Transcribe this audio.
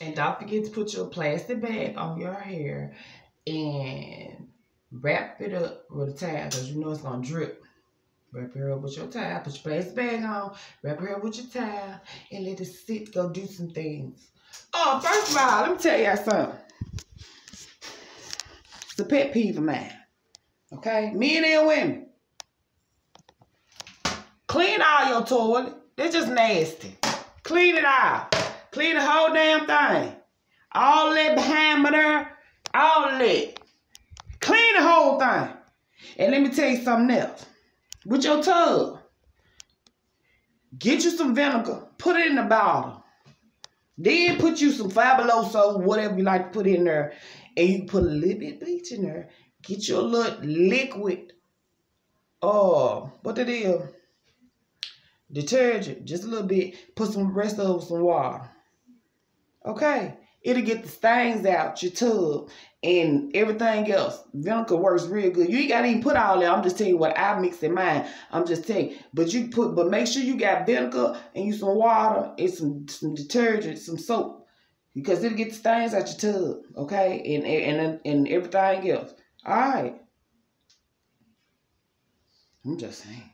And don't forget to put your plastic bag on your hair and wrap it up with a towel because you know it's going to drip. Wrap your hair with your towel, put your plastic bag on, wrap your hair with your towel, and let it sit, go do some things. Oh, first of all, let me tell y'all something. It's a pet peeve of mine. Okay? Men and women. Clean all your toilet. It's just nasty. Clean it out. Clean the whole damn thing. All that there, all that. Clean the whole thing. And let me tell you something else. With your tub, get you some vinegar, put it in the bottle. Then put you some fabuloso, whatever you like to put in there. And you put a little bit bleach in there. Get your little liquid. Oh, what it is? Detergent, just a little bit. Put some rest of some water. Okay. It'll get the stains out your tub and everything else. Vinegar works real good. You ain't gotta even put all that. I'm just telling you what I mix in mine. I'm just you. But you put but make sure you got vinegar and you some water and some some detergent, some soap. Because it'll get the stains out your tub. Okay? And and and everything else. Alright. I'm just saying.